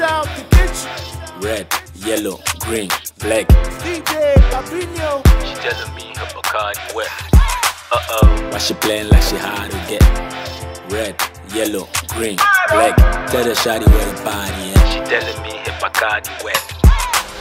out to get you. Red, yellow, green, black. DJ Abinho. She telling me her Bacardi wet. Uh oh. Why she playing like she hard to get? Red, yellow, green, black. Tell the shawty where the body at. She telling me her Bacardi wet.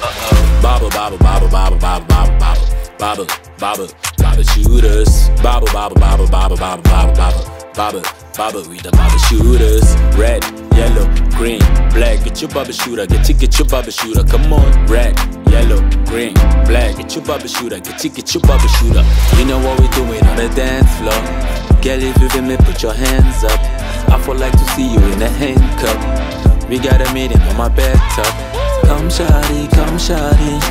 Uh oh. Bobble, bobble, bobble, bobble, bobble, bobble, bobble, bobble, bobble, bobble shooters. Bobble, bobble, bobble, bobble, bobble, bobble, bobble, bobble, bobble. We the bobble shooters. Red, yellow, green, black. Get your bubble shooter. Get you, get your bubble shooter. Come on. Red, yellow, green, black. Get your bubble shooter. Get you, get your bubble shooter. You know what we doing on the dance floor. Girl, if you feel me, put your hands up. I would like to see you in a handcuff. We got a meeting on my bathtub. Come shawty, come shawty.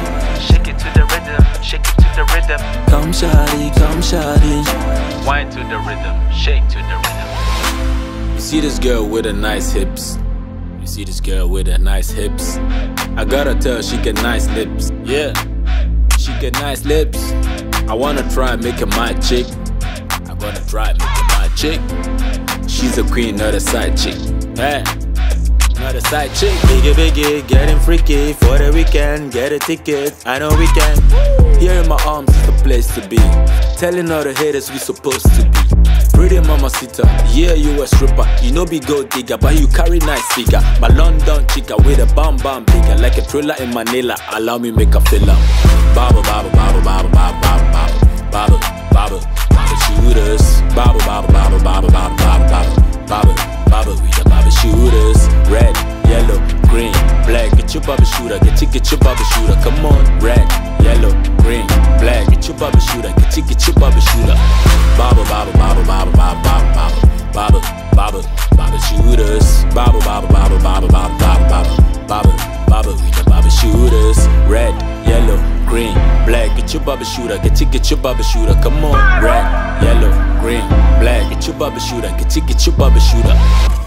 Shake it to the rhythm, shake it the rhythm. Come shawty, come shawty. Wine to the rhythm, shake to the rhythm. You see this girl with the nice hips. You see this girl with the nice hips. I gotta tell she got nice lips. Yeah, she got nice lips. I wanna try and make her my chick. I wanna try and make her my chick. She's a queen, not a side chick. Hey. Not a side chick. Biggie, biggie, getting freaky for the weekend. Get a ticket, I know we can. Here in my arms the place to be. Telling all the haters we supposed to be. Pretty mama sitter, yeah, you a stripper. You know be gold digger, but you carry nice figure. My London chica with a bam bam bigger. Like a thriller in Manila, allow me make a fill up. Bobble, bobble, bobble, bubble shooter, get you, get your bubble shooter. Come on, red, yellow, green, black. Get your bubble shooter, get you, get your bubble shooter. Bobble, bobble, bobble, bobble, bobble, bobble, bobble, bobble, bobble shooters. Bobble, bobble, bobble, bobble, bobble, bobble, bobble, bobble, bobble. We the bobble shooters. Red, yellow, green, black. Get your bubble shooter, get you, get your bubble shooter. Come on, red, yellow, green, black. Get your bubble shooter, get you, get your bubble shooter.